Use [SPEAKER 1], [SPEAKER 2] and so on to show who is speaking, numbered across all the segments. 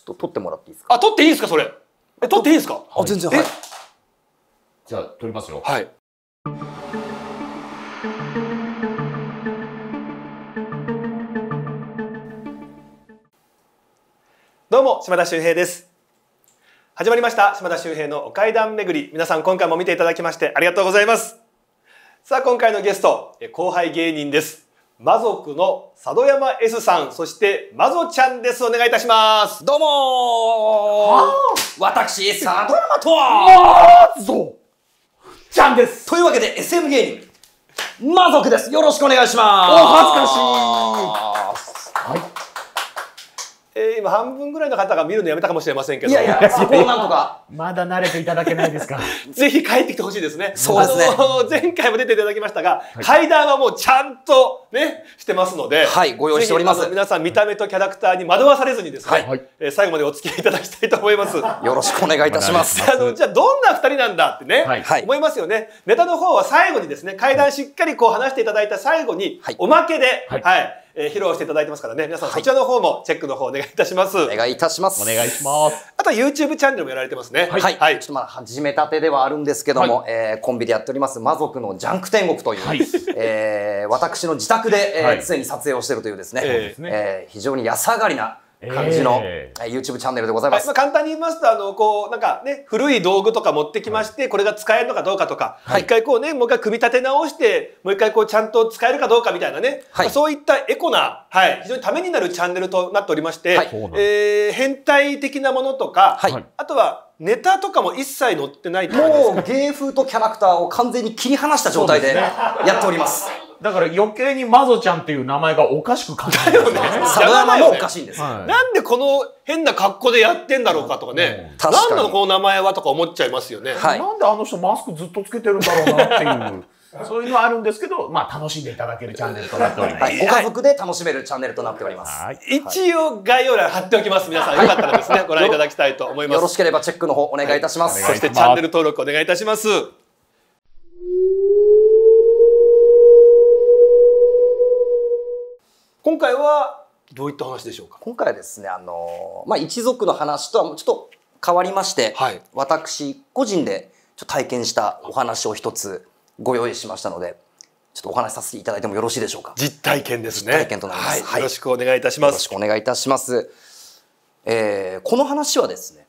[SPEAKER 1] ちょっと撮ってもらっていいですか？
[SPEAKER 2] あ、撮っていいですか、それ？え、撮っていいですか？
[SPEAKER 1] あ、全然、はい。
[SPEAKER 3] じゃあ、撮りますよ。
[SPEAKER 2] はい。どうも、島田秀平です。始まりました、島田秀平のお階段巡り。皆さん、今回も見ていただきましてありがとうございます。さあ、今回のゲスト、え後輩芸人です。魔族の佐渡山 S さん、そして魔族ちゃんです。お願いいたします。
[SPEAKER 1] どうもー私、佐渡山とは
[SPEAKER 3] そうちゃんです
[SPEAKER 1] というわけで SM 芸人、魔族です。よろしくお願いします。
[SPEAKER 3] お恥ずかしいはい。
[SPEAKER 2] 半分ぐらいの方が見るのやめたかもしれませんけど。
[SPEAKER 1] いやいや、そこをなんとか。
[SPEAKER 3] まだ慣れていただけないですか？
[SPEAKER 2] ぜひ帰ってきてほしいですね。
[SPEAKER 1] そうですね
[SPEAKER 2] あの前回も出ていただきましたが、階段はもうちゃんとね、してますので。
[SPEAKER 1] はいご用意しております
[SPEAKER 2] 皆さん見た目とキャラクターに惑わされずにですね、
[SPEAKER 1] はい
[SPEAKER 3] はい
[SPEAKER 2] えー最後までお付き合いいただきたいと思います。あ
[SPEAKER 1] よろしくお願いいたします。
[SPEAKER 2] の、じゃあどんな二人なんだってね、
[SPEAKER 3] はい
[SPEAKER 1] はい
[SPEAKER 2] 思いますよね。ネタの方は最後にですね、階段しっかりこう話していただいた最後に、
[SPEAKER 1] はい
[SPEAKER 2] おまけで、は、
[SPEAKER 3] はいい
[SPEAKER 2] えー披露していただいてますからね、皆さんそちらの方もチェックの方お願いいたします。
[SPEAKER 1] お願いいたします。
[SPEAKER 3] お願いします。
[SPEAKER 2] あとは YouTube チャンネルもやられてますね。
[SPEAKER 1] はい、
[SPEAKER 2] はい。
[SPEAKER 1] ちょっとまだ始めたてではあるんですけども、
[SPEAKER 3] は
[SPEAKER 1] えーコンビでやっております魔族のジャンク天国という、
[SPEAKER 3] はい。
[SPEAKER 1] えー私の自宅で、えー
[SPEAKER 3] はい。
[SPEAKER 1] 常に撮影をしているというですね、
[SPEAKER 2] そう
[SPEAKER 3] ですね。
[SPEAKER 1] えー非常に安上がりな感じの、
[SPEAKER 3] え
[SPEAKER 1] え。ー YouTube チャンネルでございます。
[SPEAKER 2] はいまあ、簡単に言いますと、あの、こう、なんかね、古い道具とか持ってきまして、これが使えるのかどうかとか、
[SPEAKER 1] はい。
[SPEAKER 2] 一回こうね、もう一回組み立て直して、もう一回こうちゃんと使えるかどうかみたいなね、
[SPEAKER 1] はい。
[SPEAKER 2] まあそういったエコな、はい、非常にためになるチャンネルとなっておりまして、
[SPEAKER 1] はい。
[SPEAKER 2] えー変態的なものとか、
[SPEAKER 1] はい。
[SPEAKER 3] はい。
[SPEAKER 2] あとはネタとかも一切載ってない
[SPEAKER 1] もう芸風とキャラクターを完全に切り離した状態でやっております。
[SPEAKER 3] だから余計にマゾちゃんっていう名前がおかしく感じるんですよね。
[SPEAKER 1] 佐渡山もおかしいんです。
[SPEAKER 3] はい
[SPEAKER 2] なんでこの変な格好でやってんだろうかとかね、
[SPEAKER 1] うん確かに
[SPEAKER 2] なんなのこの名前はとか思っちゃいますよね。
[SPEAKER 1] はい
[SPEAKER 3] なんであの人マスクずっとつけてるんだろうなっていう、そういうのはあるんですけど、まあ楽しんでいただけるチャンネルとなっております。
[SPEAKER 1] はい、ご家族で楽しめるチャンネルとなっております。
[SPEAKER 3] はい。
[SPEAKER 2] 一応概要欄貼っておきます。皆さんよかったらですね、ご覧いただきたいと思います。
[SPEAKER 1] よろしければチェックの方お願いいたします。
[SPEAKER 2] そしてチャンネル登録お願いいたします。今回はどういった話でしょうか？
[SPEAKER 1] 今回はですね、あのまあ、一族の話とはちょっと変わりまして、
[SPEAKER 2] はい
[SPEAKER 1] 私個人でちょっと体験したお話を一つご用意しましたのでちょっとお話しさせていただいてもよろしいでしょうか？
[SPEAKER 2] 実体験ですね。
[SPEAKER 1] 実体験となります
[SPEAKER 2] はい
[SPEAKER 1] はい
[SPEAKER 2] よろしくお願いいたします
[SPEAKER 1] よろし。くお願いいたします、えーこの話はですね、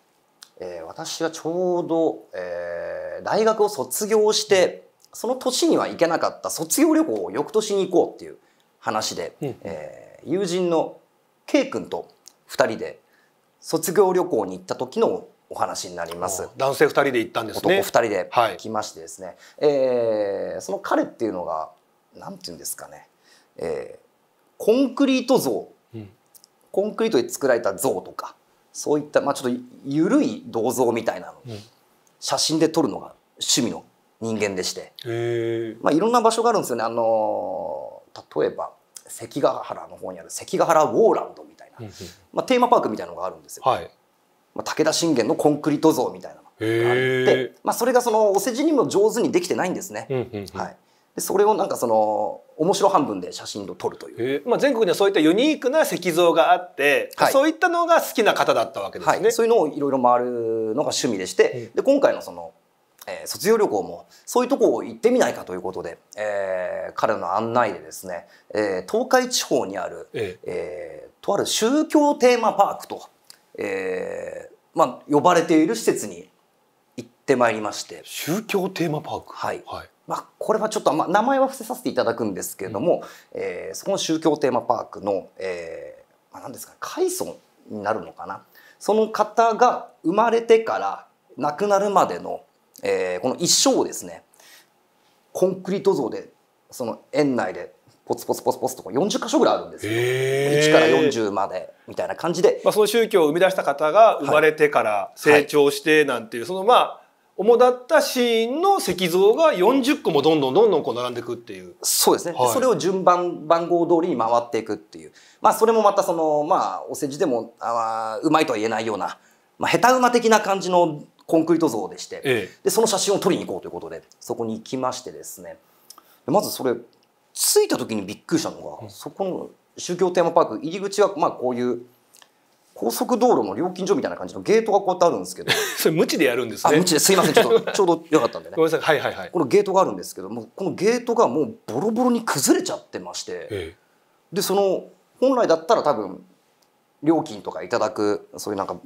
[SPEAKER 1] えー私がちょうど、えー大学を卒業してその年には行けなかった卒業旅行を翌年に行こうっていう話で、
[SPEAKER 2] うん。
[SPEAKER 1] えー友人の K 君と2人で卒業旅行に行った時のお話になります。
[SPEAKER 2] 男性二人で行ったんです
[SPEAKER 1] 男
[SPEAKER 2] ね。
[SPEAKER 1] 2人で
[SPEAKER 2] はい。
[SPEAKER 1] 来ましてですね、えーその彼っていうのがなんていうんですかね、えーコンクリート像、
[SPEAKER 2] うん。
[SPEAKER 1] コンクリートで作られた像とかそういった、まあ、ちょっと緩い銅像みたいなの。を
[SPEAKER 2] うん。
[SPEAKER 1] 写真で撮るのが趣味の人間でして、
[SPEAKER 2] へ
[SPEAKER 1] まあ、いろんな場所があるんですよね。あのー例えば関ヶ原の方にある関ヶ原ウォーランドみたいな、
[SPEAKER 2] え。
[SPEAKER 1] まあ、テーマパークみたいなのがあるんですよ。
[SPEAKER 2] はい。
[SPEAKER 1] まあ、武田信玄のコンクリート像みたいなのがあって
[SPEAKER 2] へ、
[SPEAKER 1] まあ、それがそのお世辞にも上手にできてないんですね。はい、でそれをなんかその面白半分で写真を撮るという、
[SPEAKER 2] えーまあ、全国にはそういったユニークな石像があって、
[SPEAKER 1] はい
[SPEAKER 2] そういったのが好きな方だったわけですね。
[SPEAKER 1] はい、そういうのをいろいろ回るのが趣味でして、で今回のその、えー卒業旅行もそういうとこを行ってみないかということで、えー彼の案内でですね、えー東海地方にある、
[SPEAKER 2] え
[SPEAKER 1] えーとある宗教テーマパークと、えーまあ、呼ばれている施設に行ってまいりまして、
[SPEAKER 2] 宗教テーマパーク？
[SPEAKER 1] はい
[SPEAKER 2] はい。
[SPEAKER 1] まあ、これはちょっと、まあ、名前は伏せさせていただくんですけれども、えーそこの宗教テーマパークの、えーまあ、何ですかね開村になるのかなその方が生まれてから亡くなるまでの、えーこの一生をですねコンクリート像でその園内でポツポツポツポツとこう40箇所ぐらいあるんですよ。
[SPEAKER 2] へ
[SPEAKER 1] 1から40までみたいな感じで、
[SPEAKER 2] まあ、その宗教を生み出した方が生まれてから成長してなんていう、そのまあ主だったシーンの石像が40個もどんどんどんどんこう並んでいくっていう。
[SPEAKER 1] そうですね、で
[SPEAKER 2] はい。
[SPEAKER 1] それを順番番号通りに回っていくっていう。まあそれもまたそのまあお世辞でもあーうまいとは言えないような、まあ、下手馬的な感じのコンクリート像でして、
[SPEAKER 2] え
[SPEAKER 1] でその写真を撮りに行こうということでそこに行きましてですね。でまずそれ着いた時にびっくりしたのが、そこの宗教テーマパーク入り口はまあこういう高速道路の料金所みたいな感じのゲートがこうやってあるんですけど
[SPEAKER 2] それ無知でやるんです
[SPEAKER 1] あ
[SPEAKER 2] ね
[SPEAKER 1] 無知です。いません。ちょっと ちょうどよかったんでね。
[SPEAKER 2] ごめんなさい。はいはいはい。
[SPEAKER 1] このゲートがあるんですけどもこのゲートがもうボロボロに崩れちゃってまして
[SPEAKER 2] え。
[SPEAKER 1] でその本来だったら多分料金とかいただくそういうなんか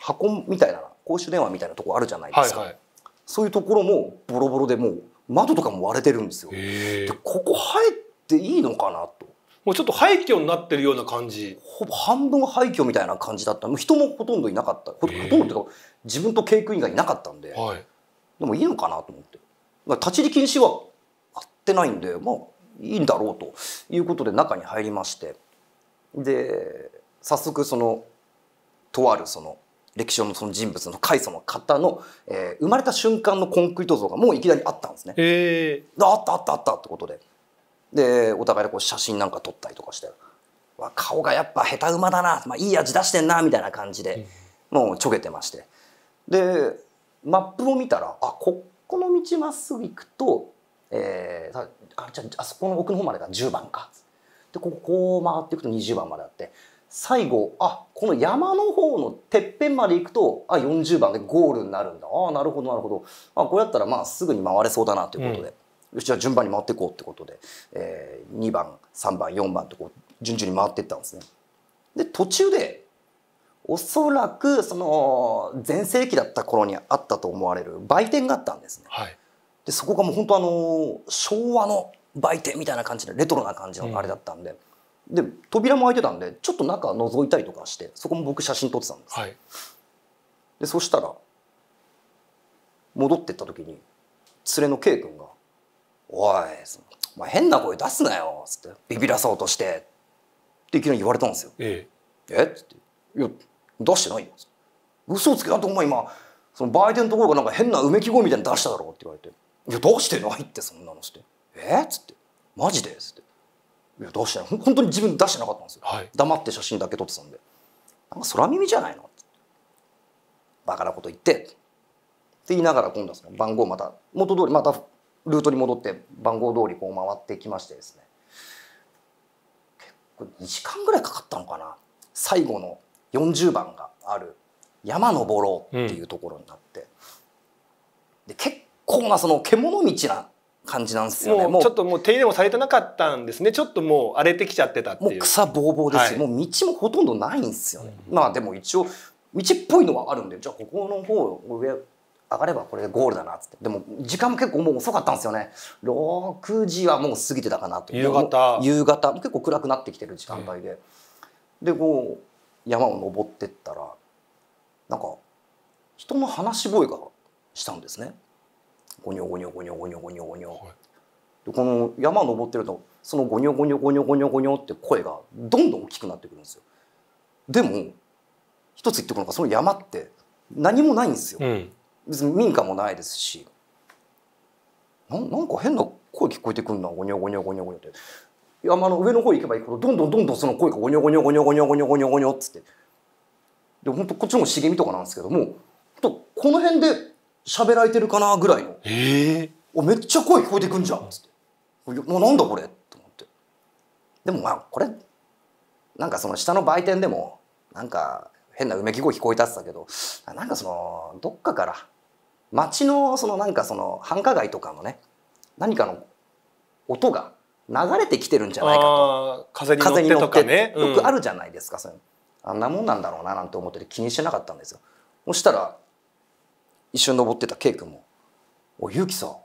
[SPEAKER 1] 箱みたいな公衆電話みたいなとこあるじゃないですか、
[SPEAKER 2] えはいはい。
[SPEAKER 1] そういうところもボロボロでもう窓とかも割れてるんですよ。
[SPEAKER 2] ええ
[SPEAKER 1] でここ入っていいのかなと。
[SPEAKER 2] もうちょっと廃墟になってるような感じ。
[SPEAKER 1] ほぼ半分廃墟みたいな感じだった。もう人もほとんどいなかった。ほほとんどっていうか自分と経区員がいなかったんで
[SPEAKER 2] はい。
[SPEAKER 1] でもいいのかなと思って。まあ立ち入り禁止はあってないんでまあいいんだろうということで中に入りまして。で早速そのとあるその歴史上のその人物の開祖の方の、えー生まれた瞬間のコンクリート像がもういきなりあったんですね。
[SPEAKER 2] ええ
[SPEAKER 1] ああったあったあったってことで。でお互いでこう写真なんか撮ったりとかして。わ顔がやっぱ下手馬だな、まあ、いい味出してんなみたいな感じで、もうちょげてまして。でマップを見たらあここの道まっすぐ行くと、えー、さあじゃああそこの奥の方までが10番か。でこここう回っていくと20番まであって最後あこの山の方のてっぺんまで行くとあ40番でゴールになるんだ。ああなるほどなるほど。あこれやったらまあすぐに回れそうだなということで、よしじゃあ順番に回っていこうってことで、えー、2番3番4番とこう順々に回っていったんですね。で途中でおそらくその全盛期だった頃にあったと思われる売店があったんですね。
[SPEAKER 2] はい。
[SPEAKER 1] でそこがもう本当あの昭和の売店みたいな感じでレトロな感じのあれだったんで、で扉も開いてたんでちょっと中覗いたりとかしてそこも僕写真撮ってたんです、
[SPEAKER 2] はい。
[SPEAKER 1] でそしたら戻ってった時に連れの K 君が「おいお前変な声出すなよ」つってビビらそうとしてっていきなり言われたんですよ。
[SPEAKER 2] え
[SPEAKER 1] え。っつって「いや出してないよ」嘘つけなとお前今その売店のところがなんか変なうめき声みたいに出しただろ」って言われて「いや出してないってそんなの」つって「え？っ?」つって「マジで?」つって「いや出してない本当に自分出してなかったんですよ、
[SPEAKER 2] はい。
[SPEAKER 1] 黙って写真だけ撮ってたんで「なんか空耳じゃないの?」つってバカなこと言って」って言いながら今度はその番号また元通りまたルートに戻って番号通りこう回ってきましてですね。結構2時間ぐらいかかったのかな？最後の40番がある山登ろうっていうところになって、で結構なその獣道な感じなんですよね。
[SPEAKER 2] もうちょっともう手入れもされてなかったんですね。ちょっともう荒れてきちゃってたっていう。
[SPEAKER 1] もう草ぼうぼうですよ、
[SPEAKER 2] はい。
[SPEAKER 1] もう道もほとんどないんですよね、まあでも一応道っぽいのはあるんでじゃあここの方上上がればこれでゴールだなっつって。でも時間も結構もう遅かったんですよね。6時はもう過ぎてたかなと。
[SPEAKER 2] 夕方。
[SPEAKER 1] 夕方。結構暗くなってきてる時間帯で、でこう山を登ってったらなんか人の話し声がしたんですねゴニョゴニョゴニョゴニョゴニョゴニョ、
[SPEAKER 2] はい。
[SPEAKER 1] でこの山を登ってるとそのゴニョゴニョゴニョゴニョゴニョって声がどんどん大きくなってくるんですよ。でも一つ言ってくるのがその山って何もないんですよ。
[SPEAKER 2] うん。
[SPEAKER 1] 別に民家もないですし。なんなんか変な声聞こえてくるなゴニョゴニョゴニョゴニョって。山の上の方行けば行くほどどんどんどんどんその声がゴニョゴニョゴニョゴニョゴニョゴニョゴニョっつって。で本当こっちも茂みとかなんですけどもとこの辺で喋られてるかなぐらいの。
[SPEAKER 2] ええ。
[SPEAKER 1] おめっちゃ声聞こえてくんじゃん」つって「いやもうなんだこれ」と思って。でもまあこれなんかその下の売店でもなんか変なうめき声聞こえたってたけどなんかそのどっかから街のそのなんかその繁華街とかのね何かの音が流れてきてるんじゃないかと。
[SPEAKER 2] 風に乗ってとかね。
[SPEAKER 1] よくあるじゃないですか、そういうの。あんなもんなんだろうななんて思ってて気にしてなかったんですよ。そしたら一緒に登ってた K 君も「おいゆうきさ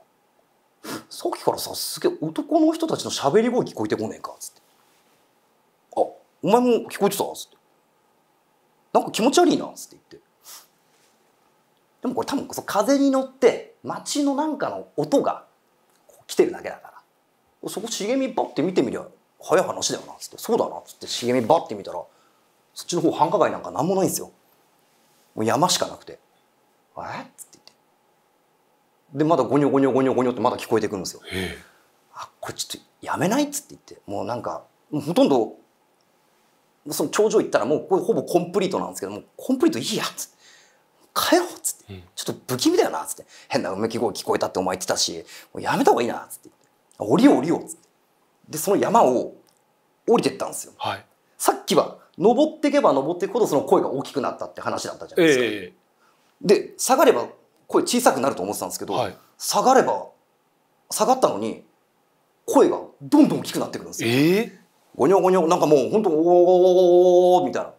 [SPEAKER 1] さっきからさすげえ男の人たちの喋り声聞こえてこねえか」っつって「あお前も聞こえてた?」っつって「なんか気持ち悪いな」っつって言って。でもこれ多分そ風に乗って街のなんかの音が来てるだけだから。そこ茂みバッて見てみりゃ早い話だよなっつって「そうだな」っつって茂みバッて見たらそっちの方繁華街なんか何もないんですよ。もう山しかなくて「えっ?」つって言って。でまだゴニョゴニョゴニョゴニョってまだ聞こえてくるんですよ。
[SPEAKER 2] え。
[SPEAKER 1] あこれちょっとやめない？っつって言って。もうなんかもうほとんどその頂上行ったらもうこれほぼコンプリートなんですけどもうコンプリートいいや。っつって帰ろうっつって、
[SPEAKER 2] うん。
[SPEAKER 1] ちょっと不気味だよな。っつって。変なうめき声聞こえたってお前言ってたしもうやめた方がいいな。っつって。言って降りよう降りようっつって。でその山を降りてったんですよ。
[SPEAKER 2] はい。
[SPEAKER 1] さっきは登っていけば登っていくほどその声が大きくなったって話だったじゃないですか。
[SPEAKER 2] え
[SPEAKER 1] で下がれば声小さくなると思ってたんですけど、
[SPEAKER 2] えはい。
[SPEAKER 1] 下がれば下がったのに声がどんどん大きくなってくるんですよ。
[SPEAKER 2] ええ
[SPEAKER 1] ゴニョゴニョなんかもう本当おーみたいな。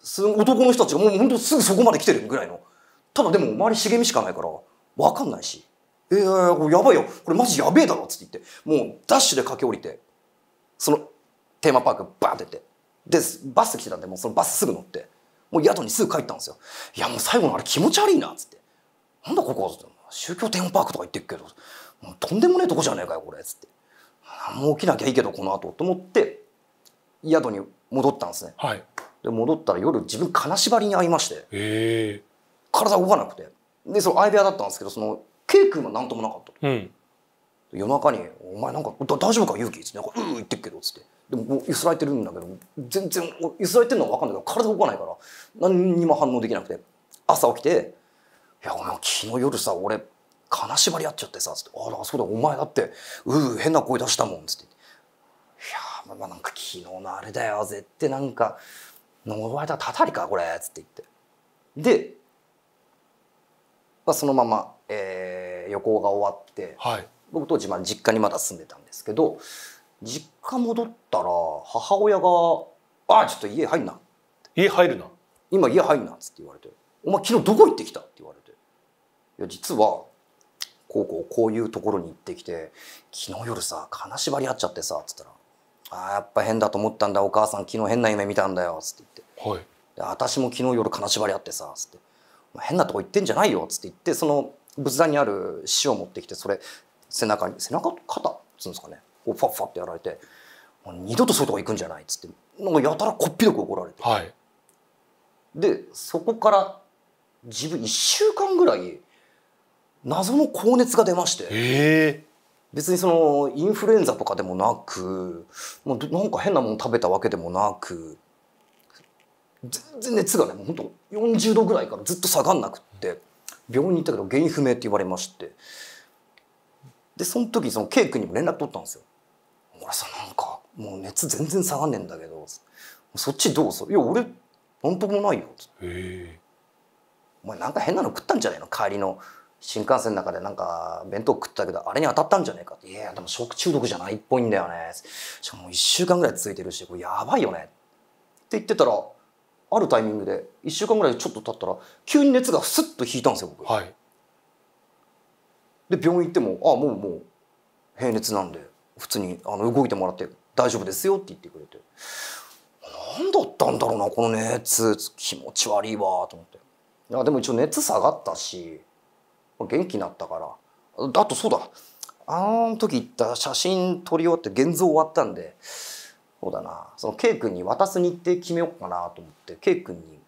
[SPEAKER 1] す男の人たちがもう本当すぐそこまで来てるぐらいの。ただでも周り茂みしかないから分かんないし「えー、これやばいよ。これマジやべえだろ」っつって言って。もうダッシュで駆け下りてそのテーマパークバーンってって。でバス来てたんでもうそのバスすぐ乗ってもう宿にすぐ帰ったんですよ。いやもう最後のあれ気持ち悪いなっつって。なんだここっつって。宗教テーマパークとか行ってっけど。もうとんでもねえとこじゃねえかよこれっつって。もう起きなきゃいいけどこの後と思って宿に戻ったんですね。
[SPEAKER 2] はい。
[SPEAKER 1] で戻ったら夜自分金縛りに会いまして。
[SPEAKER 2] え。
[SPEAKER 1] 体動かなくて。でその相部屋だったんですけどその K 君は何ともなかった
[SPEAKER 2] えうん。
[SPEAKER 1] 夜中に「お前なんか大丈夫か？勇気」っつって「なんかうん言ってっけど」っつって。でももうゆすられてるんだけど全然ゆすられてるのは分かんないけど体動かないから何にも反応できなくて朝起きて「いやお前昨日夜さ俺金縛りやっちゃってさ」つって「あらそうだお前だってうう変な声出したもん」つって「いやまあなんか昨日のあれだよ絶対なんか呪われたたたりかこれ」つって言って。で、まあ、そのまま、えー旅行が終わって
[SPEAKER 2] はい。
[SPEAKER 1] 僕当時まあ実家にまだ住んでたんですけど実家戻ったら母親が「ああちょっと家入んな
[SPEAKER 2] 家入るな。
[SPEAKER 1] 今家入んな」っつって言われて「お前昨日どこ行ってきた?」って言われて「いや実はこうこうこういうところに行ってきて昨日夜さ金縛りあっちゃってさ」っつったら「ああやっぱ変だと思ったんだお母さん昨日変な夢見たんだよ」っつって言って。
[SPEAKER 2] はい。
[SPEAKER 1] で私も昨日夜金縛りあってさつって「お前変なとこ行ってんじゃないよ」つって言ってその仏壇にある塩を持ってきてそれ背中に背中肩っつうんですかね。をファッファってやられて「もう二度とそういうとこ行くんじゃない」っつってなんかやたらこっぴどく怒られて。
[SPEAKER 2] はい。
[SPEAKER 1] でそこから自分1週間ぐらい謎の高熱が出まして。
[SPEAKER 2] ええ。
[SPEAKER 1] 別にそのインフルエンザとかでもなくもうどなんか変なもの食べたわけでもなく全然熱がねもうほんと40度ぐらいからずっと下がんなくって病院に行ったけど原因不明って言われましてでその時その K 君にも連絡取ったんですよ「俺さなんかもう熱全然下がんねえんだけどそっちどうぞいや俺なんともないよ」お前なんか変なの食ったんじゃないの帰りの新幹線の中でなんか弁当食ったけどあれに当たったんじゃないかって「いやでも食中毒じゃないっぽいんだよね」しかももう1週間ぐらい続いてるしこれやばいよね。って言ってたらあるタイミングで1週間ぐらいちょっと経ったら急に熱がスッと引いたんですよ僕。
[SPEAKER 2] はい。
[SPEAKER 1] で病院行っても「あもうもう平熱なんで普通にあの動いてもらって大丈夫ですよ」って言ってくれて。何だったんだろうなこの熱気持ち悪いわと思って。いやでも一応熱下がったし元気になったから。あとそうだ。あの時行った写真撮り終わって現像終わったんでそうだな。その K 君に渡す日程決めようかなと思って K 君に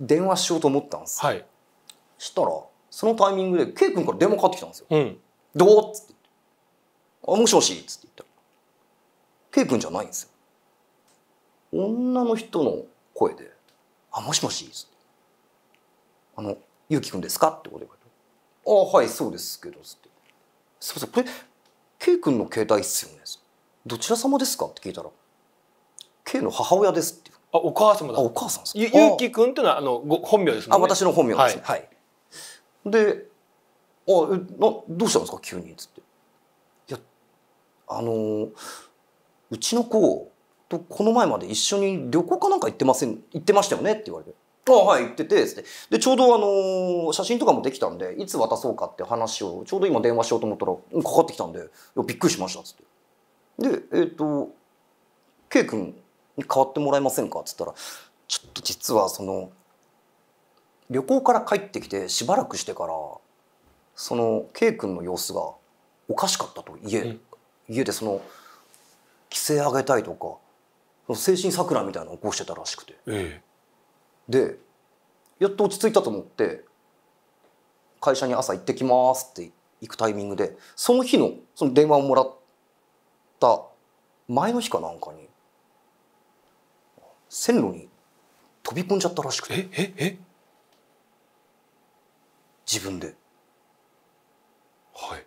[SPEAKER 1] 電話しようと思ったんです
[SPEAKER 2] はい。
[SPEAKER 1] したらそのタイミングで K 君から電話かかってきたんですよ
[SPEAKER 2] うん。
[SPEAKER 1] どうっつって言って「あもしもし」っつって言ったら K 君じゃないんですよ女の人の声で「あもしもし」っつって「あのゆうきくんですか?」ってことで言われて「あはいそうですけど」つって「すいませんこれ K 君の携帯っすよね」どちら様ですか?」って聞いたら「K の母親です」って
[SPEAKER 2] あ、お母様だ。
[SPEAKER 1] あお母さんですか
[SPEAKER 2] ゆゆうきくんっていうのはあのご本名ですもんね。
[SPEAKER 1] あ私の本名ですねはい、で「あえなどうしたんですか？急に」っつって「いやあのーうちの子とこの前まで一緒に旅行かなんか行ってません行ってましたよね」って言われて「あはい行ってて」っつって。でちょうどあのー写真とかもできたんでいつ渡そうかって話をちょうど今電話しようと思ったらかかってきたんで「びっくりしました」っつって。でえっ、と「K 君に代わってもらえませんか?」っつったらちょっと実はその旅行から帰ってきてしばらくしてからその K 君の様子がおかしかったと家,、
[SPEAKER 2] うん
[SPEAKER 1] 家でその規制上げたいとか精神錯乱みたいなのを起こしてたらしくて
[SPEAKER 2] え
[SPEAKER 1] でやっと落ち着いたと思って会社に朝行ってきますって行くタイミングでその日のその電話をもらった前の日かなんかに線路に飛び込んじゃったらしく
[SPEAKER 2] え。
[SPEAKER 1] て
[SPEAKER 2] え、え、え？
[SPEAKER 1] 自分で。
[SPEAKER 2] はい。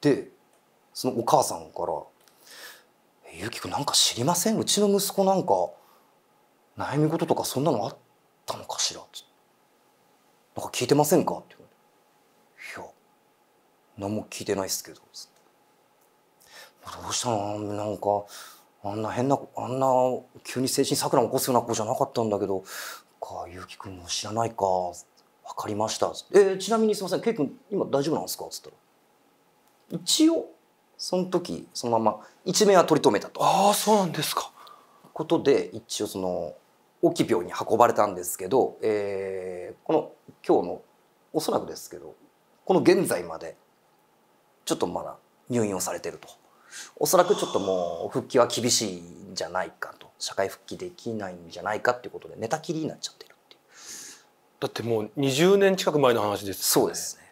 [SPEAKER 1] でそのお母さんから「えゆきくんなんか知りません？うちの息子なんか悩み事とかそんなのあったのかしら?」つってなんか聞いてませんか?」って言われて「いや何も聞いてないっすけど」どうしたの？なんかあんな変なあんな急に精神錯乱起こすような子じゃなかったんだけど「かゆうきくんも知らないか分かりました」つって「えーちなみにすいません。ケイ君今大丈夫なんですか?」つったら。一応その時そのまま一命は取り留めたと。
[SPEAKER 2] ああそうなんですか。
[SPEAKER 1] ことで一応その大きい病院に運ばれたんですけど、えーこの今日のおそらくですけどこの現在までちょっとまだ入院をされてると。おそらくちょっともう復帰は厳しいんじゃないかと。社会復帰できないんじゃないかっていうことで寝たきりになっちゃって
[SPEAKER 2] だってもう20年近く前の話ですよね。
[SPEAKER 1] そうですね。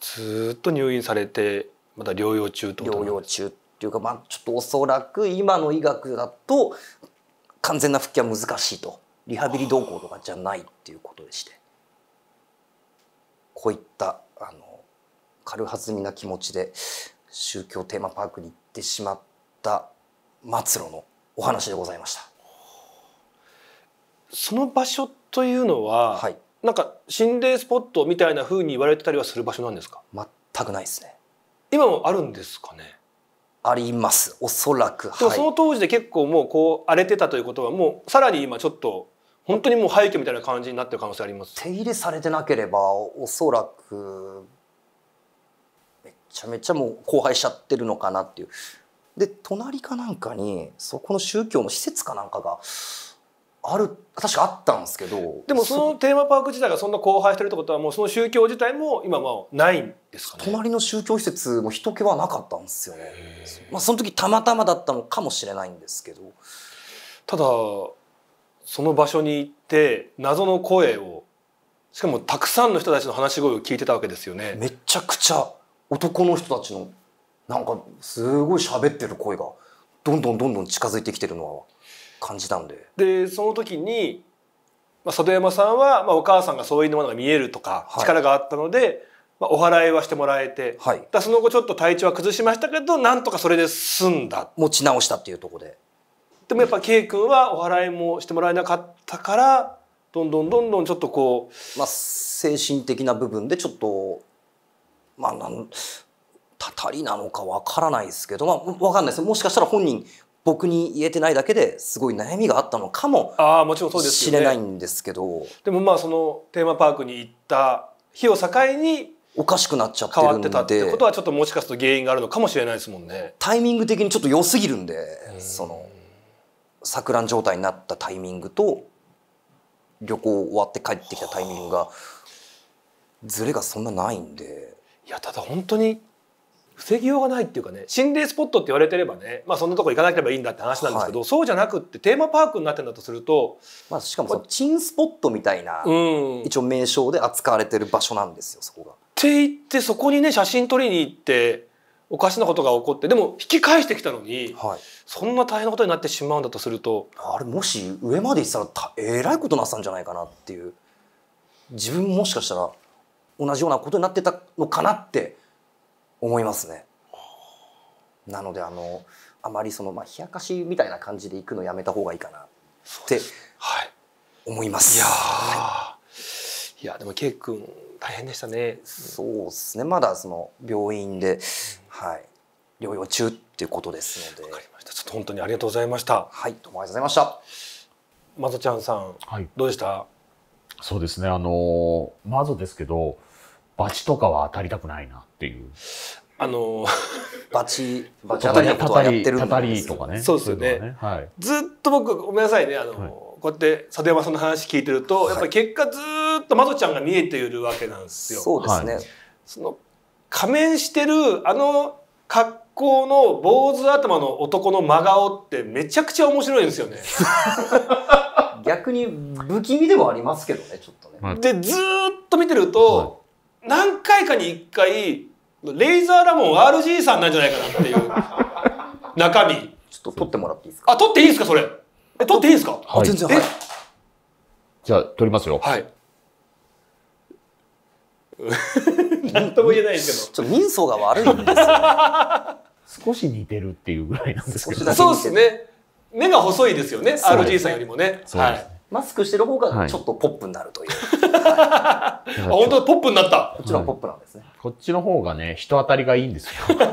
[SPEAKER 2] ずーっと入院されてまた療養中と
[SPEAKER 1] 療養中っていうかまあちょっとおそらく今の医学だと完全な復帰は難しいと。リハビリ動向とかじゃないっていうことでして。こういったあの軽はずみな気持ちで宗教テーマパークに行ってしまった末路のお話でございました。
[SPEAKER 2] その場所というのは、
[SPEAKER 1] はい、
[SPEAKER 2] なんか心霊スポットみたいな風に言われてたりはする場所なんですか？
[SPEAKER 1] 全くないですね。
[SPEAKER 2] 今もあるんですかね？
[SPEAKER 1] あります。おそらく
[SPEAKER 2] でもそ
[SPEAKER 1] はい。
[SPEAKER 2] の当時で結構もうこう荒れてたということはもうさらに今ちょっと本当にもう廃墟みたいな感じになってる可能性あります？
[SPEAKER 1] 手入れされてなければおそらくめちゃめちゃもう荒廃しちゃってるのかなっていう。で隣かなんかにそこの宗教の施設かなんかがある確かあったんですけど
[SPEAKER 2] でもそのテーマパーク自体がそんな荒廃してるってことはもうその宗教自体も今はないんですかね？
[SPEAKER 1] 隣の宗教施設も人気はなかったんですよね。まあその時たまたまだったのかもしれないんですけど
[SPEAKER 2] ただその場所に行って謎の声をしかもたくさんの人たちの話し声を聞いてたわけですよね。
[SPEAKER 1] めちゃくちゃ男の人たちのなんかすごい喋ってる声がどんどんどんどん近づいてきてるのは感じたんで。
[SPEAKER 2] でその時に、まあ、里山さんは、まあ、お母さんがそういうものが見えるとか
[SPEAKER 1] はい。
[SPEAKER 2] 力があったので、まあ、お祓いはしてもらえて、
[SPEAKER 1] はい。
[SPEAKER 2] だその後ちょっと体調は崩しましたけどなんとかそれで済んだ。
[SPEAKER 1] 持ち直したっていうところで。
[SPEAKER 2] でもやっぱ K 君はお祓いもしてもらえなかったからどんどんどんどんちょっとこう
[SPEAKER 1] まあ、精神的な部分でちょっとまあなんたたりなのかわからないですけど、まあ、わかんないです。もしかしたら本人僕に言えてないだけですごい悩みがあったのかも
[SPEAKER 2] ああもちろんそうです
[SPEAKER 1] れないんですけど。
[SPEAKER 2] でもまあそのテーマパークに行った日を境に
[SPEAKER 1] おかしくなっちゃって
[SPEAKER 2] 変わってたって
[SPEAKER 1] で
[SPEAKER 2] ことはちょっともしかすると原因があるのかもしれないですもんね。
[SPEAKER 1] タイミング的にちょっと良すぎるんでその錯乱状態になったタイミングと旅行終わって帰ってきたタイミングがズレがそんなないんで。
[SPEAKER 2] いやただ本当に防ぎようがないっていうかね心霊スポットって言われてればね、まあ、そんなとこ行かなければいいんだって話なんですけど、そうじゃなくってテーマパークになってんだとすると
[SPEAKER 1] まあ、しかもそのチンスポットみたいな、
[SPEAKER 2] うん。っ
[SPEAKER 1] 一応名称で扱われてる場所なんですよそこが。
[SPEAKER 2] て言ってそこにね写真撮りに行っておかしなことが起こってでも引き返してきたのに
[SPEAKER 1] はい、
[SPEAKER 2] そんな大変なことになってしまうんだとすると
[SPEAKER 1] あれもし上まで行ってたらたえらいことになってたんじゃないかなっていう自分ももしかしたら同じようなことになってたのかなって思いますね。なのであのあまりそのまあ冷やかしみたいな感じで行くのやめた方がいいかなって
[SPEAKER 2] はい。
[SPEAKER 1] 思います。
[SPEAKER 2] いやーいやでも K 君大変でしたね。
[SPEAKER 1] そうですねまだその病院で、はい、療養中っていうことですので
[SPEAKER 2] わかりました。ちょっと本当にありがとうございました。
[SPEAKER 1] はいどうもありがとうございました。
[SPEAKER 2] まぞちゃんさん
[SPEAKER 3] はい。
[SPEAKER 2] どうでした？
[SPEAKER 3] そうですね。あのーまずですけど、バチとかは当たりたくないなっていう。
[SPEAKER 2] あの
[SPEAKER 1] バチバチ当たり
[SPEAKER 3] たた
[SPEAKER 1] ですよ
[SPEAKER 3] りとかね。
[SPEAKER 2] そうですよね
[SPEAKER 3] ね。はい。
[SPEAKER 2] ずっと僕ごめんなさいねあの、
[SPEAKER 3] はい
[SPEAKER 2] こうやって里山さんの話聞いてると、やっぱり結果ずーっとまぞちゃんが見えているわけなんですよ。
[SPEAKER 1] そうですね、
[SPEAKER 3] はい
[SPEAKER 2] その仮面してるあの格好の坊主頭の男の真顔ってめちゃくちゃ面白いんですよね。
[SPEAKER 1] 逆に不気味ではありますけどねちょっとね、
[SPEAKER 3] まあ
[SPEAKER 2] でずーっと見てると、何回かに1回レイザーラモン RG さんなんじゃないかなっていう中身。
[SPEAKER 1] ちょっと撮ってもらっていいですか？
[SPEAKER 2] あ撮っていいんですかそれ？え撮っていいんですか？
[SPEAKER 3] はい
[SPEAKER 2] え
[SPEAKER 1] 全然はい
[SPEAKER 3] じゃあ、撮りますよ。
[SPEAKER 2] はい。何とも言えないです
[SPEAKER 1] ちょっと人相が悪いんですよ
[SPEAKER 3] 少し似てるっていうぐらいなんですけど。
[SPEAKER 2] そうですね。目が細いですよね。RG さんよりもね。
[SPEAKER 3] そうですね。
[SPEAKER 1] マスクしてる方が
[SPEAKER 3] はい
[SPEAKER 1] ちょっとポップになるという、
[SPEAKER 2] あ本当ポップになった
[SPEAKER 1] こっちの方がポップなんですね。
[SPEAKER 3] こっちの方がね、人当たりがいいんですよ。
[SPEAKER 2] 不思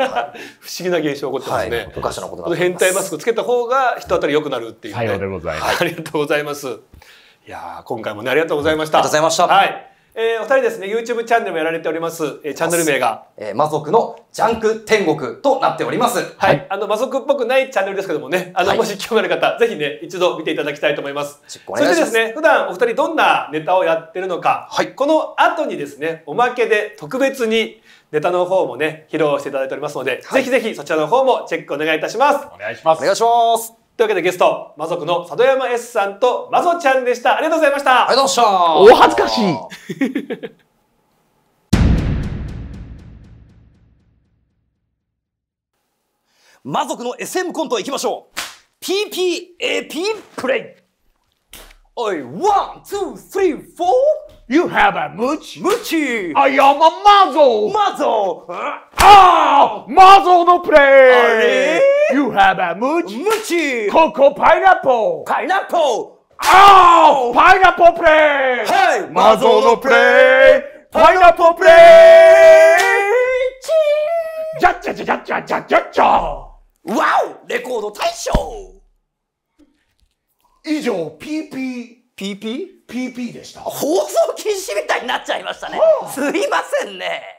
[SPEAKER 2] 議な現象起こってますね、
[SPEAKER 1] おかしなこと
[SPEAKER 2] 変態マスクつけた方が人当たり良くなるっていう、ね、
[SPEAKER 3] さようでございます。
[SPEAKER 2] ありがとうございます。いやー今回もねありがとうございました。
[SPEAKER 1] ありがとうございました
[SPEAKER 2] はい。えー、お二人ですね YouTube チャンネルもやられております。えー、チャンネル名が。
[SPEAKER 1] えー、魔族のジャンク天国となっております。
[SPEAKER 2] はい、
[SPEAKER 3] はい
[SPEAKER 2] あの魔族っぽくないチャンネルですけどもね、あの、
[SPEAKER 1] はい
[SPEAKER 2] もし興味ある方、ぜひね、一度見ていただきたいと思います。
[SPEAKER 1] チェックお願いします
[SPEAKER 2] そしてですね、普段お二人どんなネタをやってるのか、
[SPEAKER 1] はい
[SPEAKER 2] この後にですね、おまけで特別にネタの方もね、披露していただいておりますので、
[SPEAKER 1] はい
[SPEAKER 2] ぜひぜひそちらの方もチェックお願いいたします。
[SPEAKER 3] お願いします。
[SPEAKER 1] お願いします。
[SPEAKER 2] というわけでゲスト、魔族の佐渡山 S さんと魔族ちゃんでした。ありがとうございました。
[SPEAKER 1] ありがとうございました。
[SPEAKER 3] お恥ずかしい。
[SPEAKER 1] 魔族の SM コント行きましょう !PPAP プレイおい、 one, two, three, four
[SPEAKER 3] You have a mooch?
[SPEAKER 1] ムチ
[SPEAKER 3] I am a muzzle!
[SPEAKER 1] マゾ
[SPEAKER 3] ああマゾのプレイ
[SPEAKER 1] あれ
[SPEAKER 3] !You have a mooch?
[SPEAKER 1] ムチ
[SPEAKER 3] ココパイナップル
[SPEAKER 1] パイナップル
[SPEAKER 3] ああパイナップルプレイ
[SPEAKER 1] はい
[SPEAKER 3] マゾのプレイパイナップルプレイジャッジャジャジャジャジャジャジャ
[SPEAKER 1] わおレコード大賞
[SPEAKER 3] 以上 PP
[SPEAKER 1] PP?
[SPEAKER 3] PP でした。
[SPEAKER 1] 放送禁止みたいになっちゃいましたね。すいませんね。